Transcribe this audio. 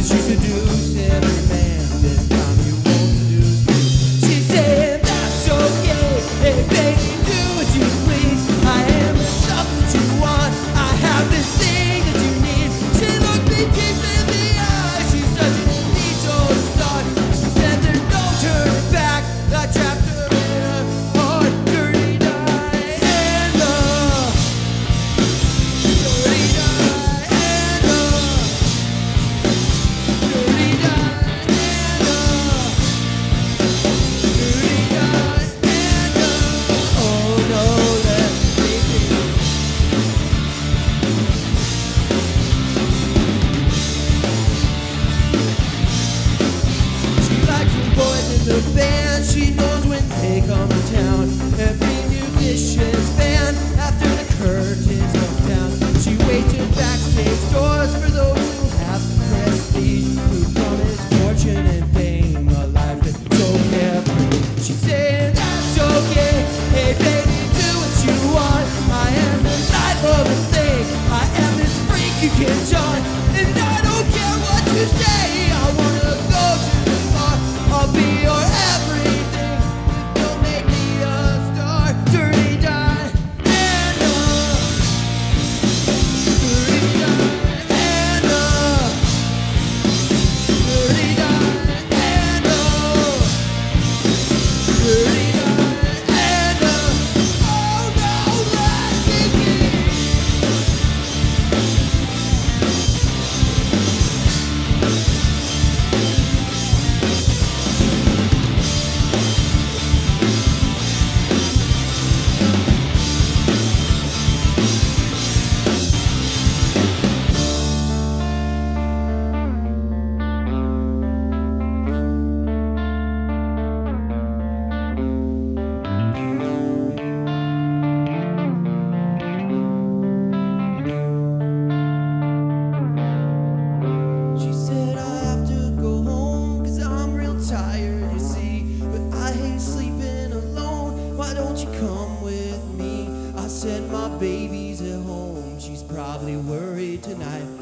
that you seduced can come with me. I said my baby's at home. She's probably worried tonight.